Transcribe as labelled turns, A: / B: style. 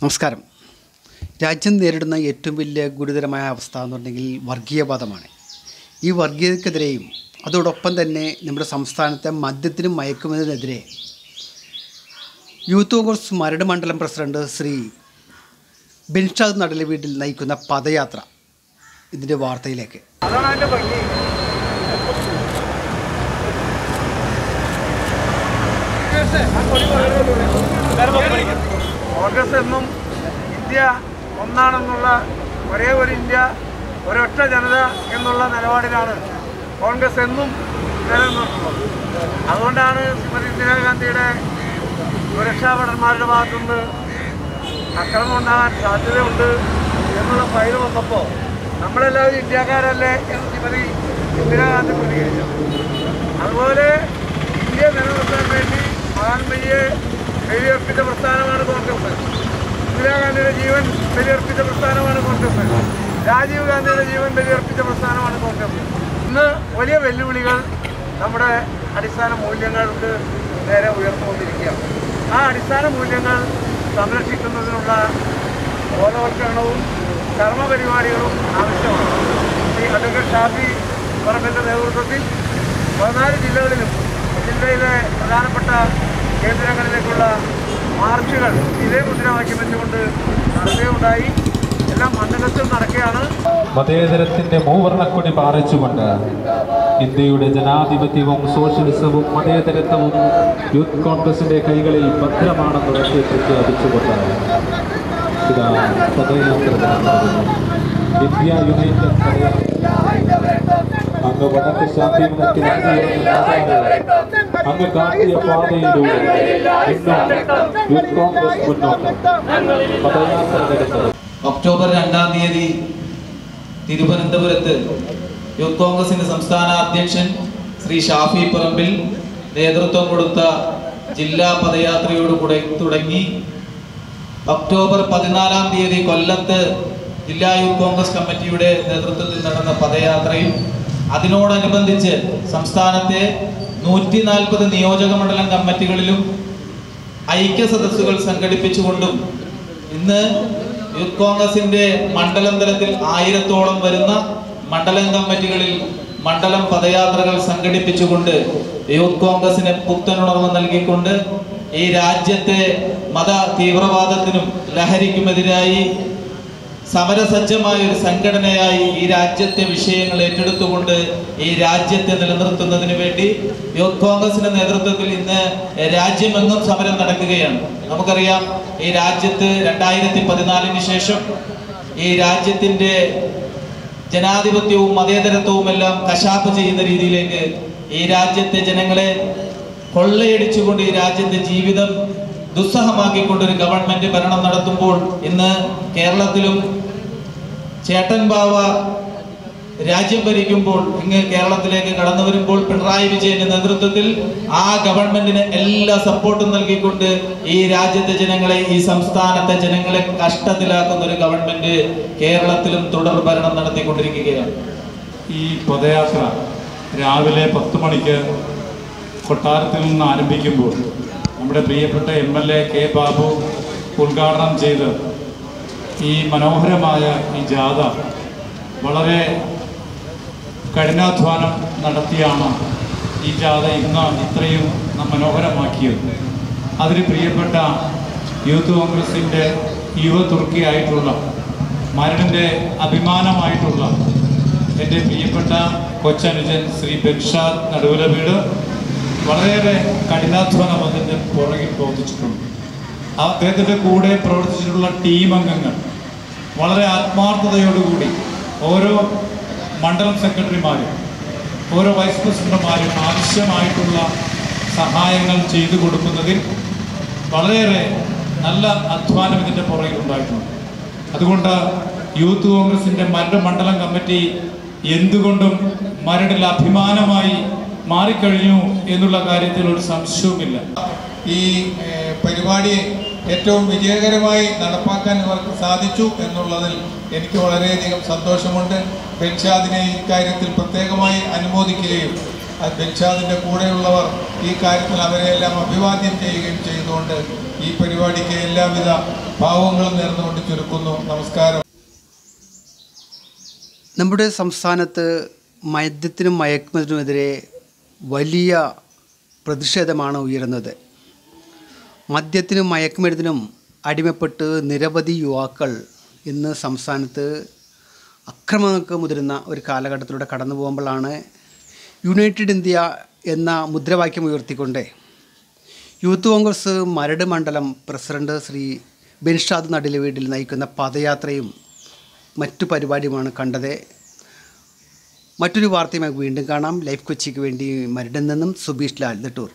A: നമസ്കാരം. രാജ്യം നേരിടുന്ന ഏറ്റവും വലിയ ഗുരുതരമായ അവസ്ഥ എന്ന് എന്നുണ്ടെങ്കിൽ വർഗീയവാദമാണ്. ഈ വർഗീയതക്കെതിരെയും അതോടൊപ്പം തന്നെ നമ്മുടെ സംസ്ഥാനത്തെ മദ്യത്തിനും മയക്കുമതിനെതിരെ യൂത്ത് കോൺഗ്രസ് മരട് മണ്ഡലം പ്രസിഡന്റ് ശ്രീ ബിൻഷാദ് നടലെ വീട്ടിൽ നയിക്കുന്ന പദയാത്ര ഇതിന്റെ വാർത്തയിലേക്ക്.
B: അതാണ് കോൺഗ്രസ് എന്നും ഇന്ത്യ ഒന്നാണെന്നുള്ള ഒരേ ഒരു ഇന്ത്യ ഒരൊറ്റ ജനത എന്നുള്ള നിലപാടിലാണ് കോൺഗ്രസ് എന്നും നിലനിന്നിട്ടുള്ളത്. അതുകൊണ്ടാണ് ശ്രീമതി ഇന്ദിരാഗാന്ധിയുടെ സുരക്ഷാ ഭടന്മാരുടെ ഭാഗത്തുനിന്ന് അക്രമം ഉണ്ടാകാൻ സാധ്യതയുണ്ട് എന്നുള്ള ഫയൽ വന്നപ്പോൾ നമ്മളെല്ലാവരും ഇന്ത്യക്കാരല്ലേ എന്ന് ശ്രീമതി ഇന്ദിരാഗാന്ധി പ്രതികരിച്ചു. അതുപോലെ ഇന്ത്യ നിലനിർത്താൻ വേണ്ടി മഹാത്മജിയെ ബലിയർപ്പിച്ച പ്രസ്ഥാനമാണ് കോൺഗ്രസ്. ഇന്ദിരാഗാന്ധിയുടെ ജീവൻ ബലിയർപ്പിച്ച പ്രസ്ഥാനമാണ് കോൺഗ്രസ്. രാജീവ് ഗാന്ധിയുടെ ജീവൻ ബലിയർപ്പിച്ച പ്രസ്ഥാനമാണ് കോൺഗ്രസ്. ഇന്ന് വലിയ വെല്ലുവിളികൾ നമ്മുടെ അടിസ്ഥാന മൂല്യങ്ങൾക്ക് നേരെ ഉയർന്നുകൊണ്ടിരിക്കുകയാണ്. ആ അടിസ്ഥാന മൂല്യങ്ങൾ സംരക്ഷിക്കുന്നതിനുള്ള ബോധവൽക്കരണവും കർമ്മപരിപാടികളും ആവശ്യമാണ്. ഈ അഡ്വക്കേറ്റ് ഷാഫി പറമ്പിന്റെ നേതൃത്വത്തിൽ പതിനാല് ജില്ലകളിലും ജില്ലയിലെ പ്രധാനപ്പെട്ട കേന്ദ്രങ്ങളിലേക്കുള്ള മാർച്ചുകൾ ഇതേ മുദ്രാവാക്യം വെച്ചുകൊണ്ട് നടത്തുകയുണ്ടായി എല്ലാം മണ്ഡലത്തിൽ നടക്കുകയാണ്.
C: മതേതരത്തിന്റെ മൂവർണക്കൊടി പാറിച്ചുകൊണ്ട് ഇന്ത്യയുടെ ജനാധിപത്യവും സോഷ്യലിസവും മതേതരത്വവും യൂത്ത് കോൺഗ്രസിന്റെ കൈകളിൽ ഭദ്രമാണെന്ന് ഉറക്കെ പ്രഖ്യാപിച്ചുകൊണ്ട് ഇതാ പദയാത്ര. ഇന്ത്യ യുണൈറ്റഡ് അങ്ങ് വടക്ക് ശാന്തി അങ്ങ് കാട്ടിയ പാതയിലൂടെ
D: ഒക്ടോബർ രണ്ടാം തീയതി തിരുവനന്തപുരത്ത് യൂത്ത് കോൺഗ്രസിന്റെ സംസ്ഥാന അധ്യക്ഷൻ ശ്രീ ഷാഫി പറമ്പിൽ നേതൃത്വം കൊടുത്ത ജില്ലാ പദയാത്രയോടുകൂടെ തുടങ്ങി. ഒക്ടോബർ പതിനാലാം തീയതി കൊല്ലത്ത് ജില്ലാ യൂത്ത് കോൺഗ്രസ് കമ്മിറ്റിയുടെ നേതൃത്വത്തിൽ നടന്ന പദയാത്രയും അതിനോടനുബന്ധിച്ച് സംസ്ഥാനത്തെ നൂറ്റി നാൽപ്പത് നിയോജക മണ്ഡലം കമ്മിറ്റികളിലും ഐക്യ സദസ്സുകൾ സംഘടിപ്പിച്ചുകൊണ്ടും ഇന്ന് യൂത്ത് കോൺഗ്രസിന്റെ മണ്ഡലം തലത്തിൽ ആയിരത്തോളം വരുന്ന മണ്ഡലം കമ്മിറ്റികളിൽ മണ്ഡലം പദയാത്രകൾ സംഘടിപ്പിച്ചുകൊണ്ട് യൂത്ത് കോൺഗ്രസിന് പുത്തനുണർവ് നൽകിക്കൊണ്ട് ഈ രാജ്യത്തെ മത തീവ്രവാദത്തിനും ലഹരിക്കുമെതിരായി സമരസജ്ജമായ ഒരു സംഘടനയായി ഈ രാജ്യത്തെ വിഷയങ്ങൾ ഏറ്റെടുത്തുകൊണ്ട് ഈ രാജ്യത്തെ നിലനിർത്തുന്നതിന് വേണ്ടി യൂത്ത് കോൺഗ്രസിന്റെ നേതൃത്വത്തിൽ ഇന്ന് രാജ്യമെങ്ങും സമരം നടക്കുകയാണ്. നമുക്കറിയാം ഈ രാജ്യത്ത് രണ്ടായിരത്തി പതിനാലിന് ശേഷം ഈ രാജ്യത്തിന്റെ ജനാധിപത്യവും മതേതരത്വവും എല്ലാം കശാപ്പ് ചെയ്യുന്ന രീതിയിലേക്ക് ഈ രാജ്യത്തെ ജനങ്ങളെ കൊള്ളയടിച്ചുകൊണ്ട് ഈ രാജ്യത്തെ ജീവിതം ദുസ്സഹമാക്കിക്കൊണ്ട് ഒരു ഗവൺമെന്റ് ഭരണം നടത്തുമ്പോൾ ഇന്ന് കേരളത്തിലും ചേട്ടൻ ബാവ രാജ്യം ഭരിക്കുമ്പോൾ ഇങ്ങ് കേരളത്തിലേക്ക് കടന്നു വരുമ്പോൾ പിണറായി വിജയന്റെ നേതൃത്വത്തിൽ ആ ഗവൺമെന്റിന് എല്ലാ സപ്പോർട്ടും നൽകിക്കൊണ്ട് ഈ രാജ്യത്തെ ജനങ്ങളെ ഈ സംസ്ഥാനത്തെ ജനങ്ങളെ കഷ്ടത്തിലാക്കുന്ന ഒരു ഗവൺമെന്റ് കേരളത്തിലും തുടർ ഭരണം നടത്തിക്കൊണ്ടിരിക്കുകയാണ്.
E: ഈ പദയാത്ര രാവിലെ പത്ത് മണിക്ക് കൊട്ടാരത്തിൽ നിന്ന് ആരംഭിക്കുമ്പോൾ നമ്മുടെ പ്രിയപ്പെട്ട M L A K Babu ഉദ്ഘാടനം ചെയ്ത് ഈ മനോഹരമായ ഈ ജാഥ വളരെ കഠിനാധ്വാനം നടത്തിയാണ് ഈ ജാഥ ഇന്ന് ഇത്രയും മനോഹരമാക്കിയത്. അതിന് പ്രിയപ്പെട്ട യൂത്ത് കോൺഗ്രസിന്റെ യുവ തുർക്കിയായിട്ടുള്ള മരടിന്റെ അഭിമാനമായിട്ടുള്ള എന്റെ പ്രിയപ്പെട്ട കൊച്ചനുജൻ ശ്രീ ബെൻഷാദ് നടുവില വീട് വളരെയേറെ കഠിനാധ്വാനം അതിന്റെ പുറകിൽ പ്രവർത്തിച്ചിട്ടുണ്ട്. അദ്ദേഹത്തിന്റെ കൂടെ പ്രവർത്തിച്ചിട്ടുള്ള ടീം അംഗങ്ങൾ വളരെ ആത്മാർത്ഥതയോടുകൂടി ഓരോ മണ്ഡലം സെക്രട്ടറിമാരും ഓരോ വൈസ് പ്രസിഡന്റുമാരും ആവശ്യമായിട്ടുള്ള സഹായങ്ങൾ ചെയ്തു കൊടുക്കുന്നതിൽ വളരെയേറെ നല്ല അധ്വാനം ഇതിന്റെ പുറകിൽ ഉണ്ടായിട്ടുണ്ട്. അതുകൊണ്ട് യൂത്ത് കോൺഗ്രസിന്റെ മരട് മണ്ഡലം കമ്മിറ്റി എന്തുകൊണ്ടും മരടിൽ അഭിമാനമായി മാറിക്കഴിഞ്ഞു എന്നുള്ള കാര്യത്തിൽ ഒരു സംശയവുമില്ല.
F: ഈ പരിപാടി ഏറ്റവും വിജയകരമായി നടപ്പാക്കാൻ ഇവർക്ക് സാധിച്ചു എന്നുള്ളതിൽ എനിക്ക് വളരെയധികം സന്തോഷമുണ്ട്. ബെൻഷാദിനെ കാര്യത്തിൽ പ്രത്യേകമായി അനുമോദിക്കുകയും അത് ബിൻഷാദിന്റെ കൂടെയുള്ളവർ ഈ കാര്യത്തിൽ അവരെയെല്ലാം അഭിവാദ്യം ചെയ്യുകയും ചെയ്തുകൊണ്ട് ഈ പരിപാടിക്ക് എല്ലാവിധ ഭാവങ്ങളും നേർന്നുകൊണ്ട് ചുരുക്കുന്നു. നമസ്കാരം.
A: നമ്മുടെ സംസ്ഥാനത്ത് മദ്യത്തിനും മയക്കുമതിനുമെതിരെ വലിയ പ്രതിഷേധമാണ് ഉയരുന്നത്. മദ്യത്തിനും മയക്കുമരുന്നിനും അടിമപ്പെട്ട് നിരവധി യുവാക്കൾ ഇന്ന് സംസ്ഥാനത്ത് അക്രമങ്ങൾക്ക് മുതിരുന്ന ഒരു കാലഘട്ടത്തിലൂടെ കടന്നു പോകുമ്പോഴാണ് യുണൈറ്റഡ് ഇന്ത്യ എന്ന മുദ്രാവാക്യം ഉയർത്തിക്കൊണ്ട് യൂത്ത് കോൺഗ്രസ് മരട് മണ്ഡലം പ്രസിഡന്റ് ശ്രീ ബെൻഷാദ് നടിലെ വീട്ടിൽ നയിക്കുന്ന പദയാത്രയും മറ്റു പരിപാടിയുമാണ് കണ്ടത്. മറ്റൊരു വാർത്തയുമായി വീണ്ടും കാണാം. ലൈഫ് കൊച്ചിക്ക് വേണ്ടി മരടിൽ നിന്നും സുബീഷ് ലാൽ നെട്ടൂർ.